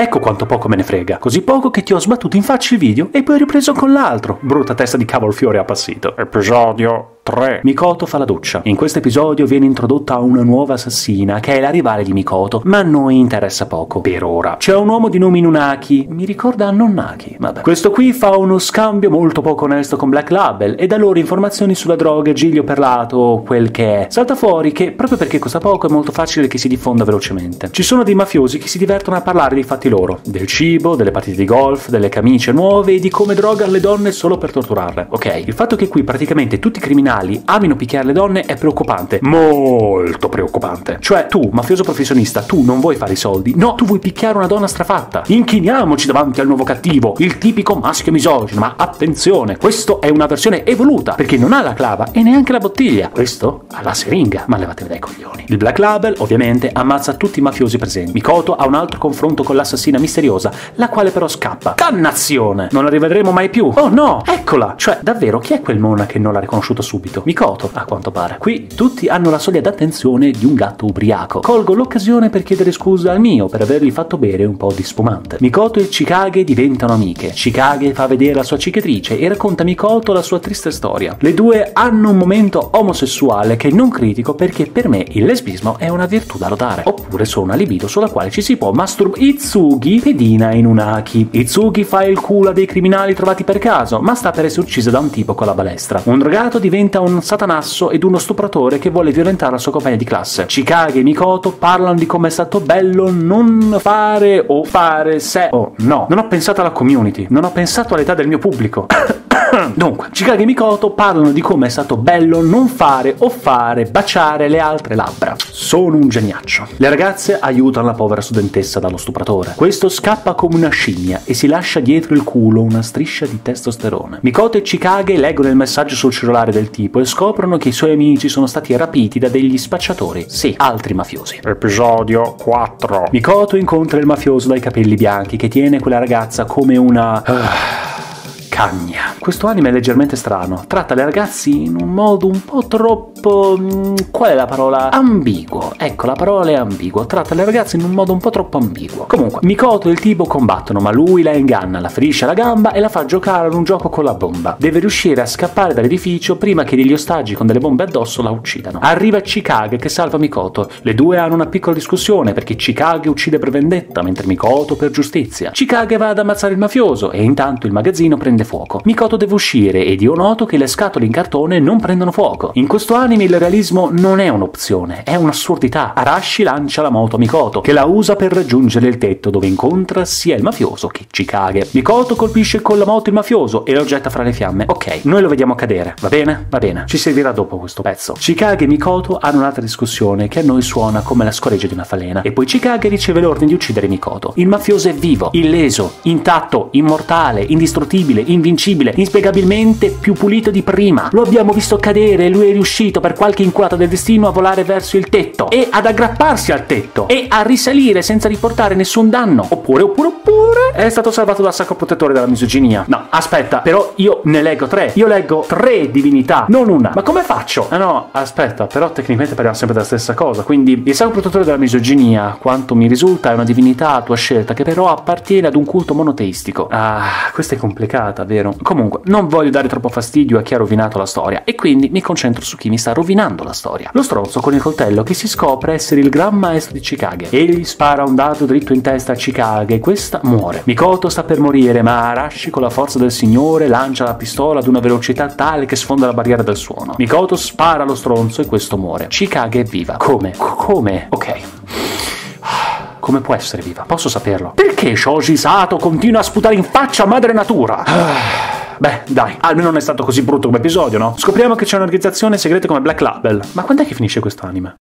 Ecco quanto poco me ne frega. Così poco che ti ho sbattuto in faccia il video e poi ripreso con l'altro. Brutta testa di cavolfiore appassito. Episodio 3. Mikoto fa la doccia. In questo episodio viene introdotta una nuova assassina che è la rivale di Mikoto, ma a noi interessa poco, per ora. C'è un uomo di nome Inunaki, mi ricorda Nonnaki, vabbè. Questo qui fa uno scambio molto poco onesto con Black Label e dà loro informazioni sulla droga Giglio Perlato, quel che è. Salta fuori che proprio perché costa poco è molto facile che si diffonda velocemente. Ci sono dei mafiosi che si divertono a parlare dei fatti loro, del cibo, delle partite di golf, delle camicie nuove e di come drogano le donne solo per torturarle. Ok, il fatto che qui praticamente tutti i criminali criminali amino picchiare le donne è preoccupante. Molto preoccupante. Cioè, tu, mafioso professionista, tu non vuoi fare i soldi. No, tu vuoi picchiare una donna strafatta. Inchiniamoci davanti al nuovo cattivo, il tipico maschio misogino. Ma attenzione, questo è una versione evoluta, perché non ha la clava e neanche la bottiglia. Questo ha la siringa, ma levatevi dai coglioni. Il Black Label, ovviamente, ammazza tutti i mafiosi presenti. Mikoto ha un altro confronto con l'assassina misteriosa, la quale però scappa. Dannazione! Non la rivedremo mai più. Oh no, eccola! Cioè, davvero, chi è quel mona che non l'ha riconosciuto subito? Subito. Mikoto, a quanto pare. Qui tutti hanno la soglia d'attenzione di un gatto ubriaco. Colgo l'occasione per chiedere scusa al mio per avergli fatto bere un po' di spumante. Mikoto e Chikage diventano amiche. Chikage fa vedere la sua cicatrice e racconta a Mikoto la sua triste storia. Le due hanno un momento omosessuale che non critico perché per me il lesbismo è una virtù da lodare. Oppure sono una libido sulla quale ci si può masturbare. Itsugi pedina in Unaki. Itsugi fa il culo a dei criminali trovati per caso, ma sta per essere uccisa da un tipo con la balestra. Un drogato diventa diventa un satanasso ed uno stupratore che vuole violentare la sua compagna di classe. Chikage e Mikoto parlano di come è stato bello non fare o fare se o no. Non ho pensato alla community, non ho pensato all'età del mio pubblico. Dunque, Chikage e Mikoto parlano di come è stato bello non fare o fare baciare le altre labbra. Sono un geniaccio. Le ragazze aiutano la povera studentessa dallo stupratore. Questo scappa come una scimmia e si lascia dietro il culo una striscia di testosterone. Mikoto e Chikage leggono il messaggio sul cellulare del tipo e scoprono che i suoi amici sono stati rapiti da degli spacciatori. Sì, altri mafiosi. Episodio 4. Mikoto incontra il mafioso dai capelli bianchi che tiene quella ragazza come una... Cagna. Questo anime è leggermente strano, tratta le ragazze in un modo un po' troppo... Mm, qual è la parola? Ambiguo. Ecco, la parola è ambiguo, tratta le ragazze in un modo un po' troppo ambiguo. Comunque, Mikoto e il tipo combattono, ma lui la inganna, la ferisce la gamba e la fa giocare ad un gioco con la bomba. Deve riuscire a scappare dall'edificio prima che degli ostaggi con delle bombe addosso la uccidano. Arriva Chikage che salva Mikoto. Le due hanno una piccola discussione perché Chikage uccide per vendetta, mentre Mikoto per giustizia. Chikage va ad ammazzare il mafioso e intanto il magazzino prende fuoco. Mikoto deve uscire ed io noto che le scatole in cartone non prendono fuoco. In questo anime il realismo non è un'opzione, è un'assurdità. Arashi lancia la moto a Mikoto, che la usa per raggiungere il tetto dove incontra sia il mafioso che Chikage. Mikoto colpisce con la moto il mafioso e lo getta fra le fiamme. Ok, noi lo vediamo cadere, va bene? Va bene, ci servirà dopo questo pezzo. Chikage e Mikoto hanno un'altra discussione che a noi suona come la scoreggia di una falena. E poi Chikage riceve l'ordine di uccidere Mikoto. Il mafioso è vivo, illeso, intatto, immortale, indistruttibile, invincibile, inspiegabilmente più pulito di prima. Lo abbiamo visto cadere e lui è riuscito per qualche inculata del destino a volare verso il tetto e ad aggrapparsi al tetto e a risalire senza riportare nessun danno. Oppure, oppure, oppure è stato salvato dal sacro protettore della misoginia. No, aspetta, però io ne leggo tre. Io leggo tre divinità, non una. Ma come faccio? Ah no, aspetta, però tecnicamente parliamo sempre della stessa cosa. Quindi il sacro protettore della misoginia, quanto mi risulta, è una divinità a tua scelta che però appartiene ad un culto monoteistico. Ah, questa è complicata, vero? Comunque, non voglio dare troppo fastidio a chi ha rovinato la storia e quindi mi concentro su chi mi sta rovinando la storia. Lo stronzo con il coltello che si scopre essere il gran maestro di Chikage. Egli spara un dado dritto in testa a Chikage e questa muore. Mikoto sta per morire, ma Arashi con la forza del signore lancia la pistola ad una velocità tale che sfonda la barriera del suono. Mikoto spara lo stronzo e questo muore. Chikage è viva. Come? Come? Ok. Come può essere viva? Posso saperlo? Perché Shoji Sato continua a sputare in faccia a madre natura? Beh, dai, almeno non è stato così brutto come episodio, no? Scopriamo che c'è un'organizzazione segreta come Black Label. Ma quando è che finisce questo anime?